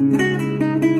Música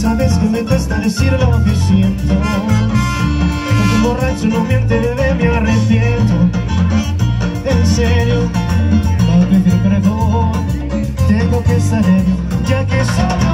sabes que me cuesta decir lo que siento. Borracho no miente, bebé, me arrepiento. En serio, para pedir perdón Tengo que saber, ya que no